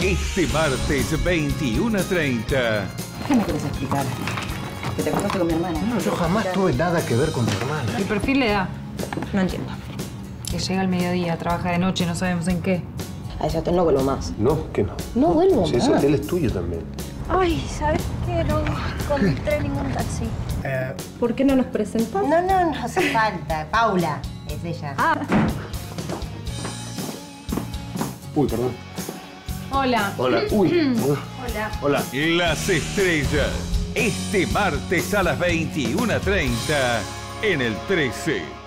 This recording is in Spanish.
Este martes 21.30. ¿Qué me quieres explicar? Que te acostaste con mi hermana. No, yo jamás tuve nada que ver con tu hermana. El perfil le da. No entiendo. Que llega al mediodía, trabaja de noche, no sabemos en qué. A ese hotel no vuelvo más. No, que no. No vuelvo Si ese más. hotel es tuyo también. Ay, ¿sabes qué? No encontré ningún taxi. ¿Por qué no nos presentamos? No, no, no hace falta. Paula es ella. Uy, perdón. Hola. Hola. Uy. Hola. Hola. Las estrellas. Este martes a las 21.30 en el 13.